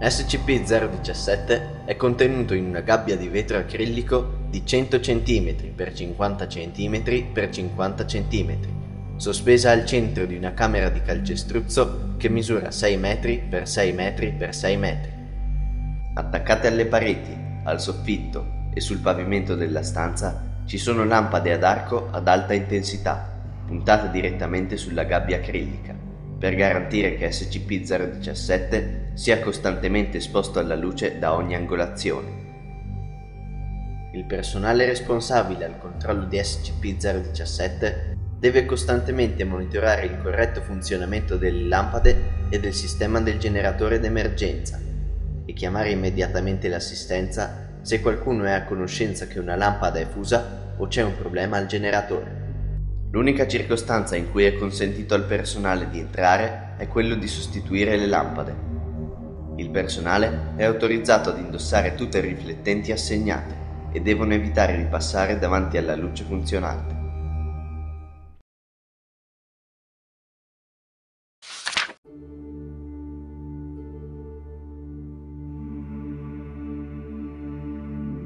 SCP-017 è contenuto in una gabbia di vetro acrilico di 100 cm x 50 cm x 50 cm, sospesa al centro di una camera di calcestruzzo che misura 6 metri x 6 metri x 6 metri. Attaccate alle pareti, al soffitto e sul pavimento della stanza ci sono lampade ad arco ad alta intensità, puntate direttamente sulla gabbia acrilica per garantire che SCP-017 sia costantemente esposto alla luce da ogni angolazione. Il personale responsabile al controllo di SCP-017 deve costantemente monitorare il corretto funzionamento delle lampade e del sistema del generatore d'emergenza e chiamare immediatamente l'assistenza se qualcuno è a conoscenza che una lampada è fusa o c'è un problema al generatore. L'unica circostanza in cui è consentito al personale di entrare è quello di sostituire le lampade. Il personale è autorizzato ad indossare tute riflettenti assegnate e devono evitare di passare davanti alla luce funzionante.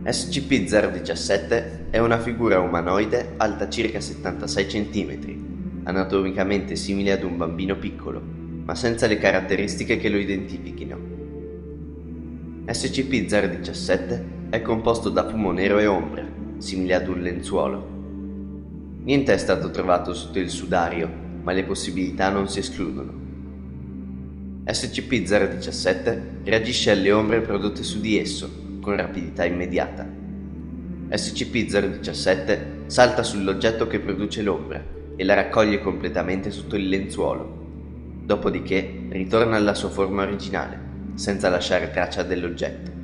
SCP-017 è una figura umanoide alta circa 76 cm, anatomicamente simile ad un bambino piccolo, ma senza le caratteristiche che lo identifichino. SCP-017 è composto da fumo nero e ombra, simile ad un lenzuolo. Niente è stato trovato sotto il sudario, ma le possibilità non si escludono. SCP-017 reagisce alle ombre prodotte su di esso con rapidità immediata. SCP-017 salta sull'oggetto che produce l'ombra e la raccoglie completamente sotto il lenzuolo. Dopodiché ritorna alla sua forma originale, senza lasciare traccia dell'oggetto.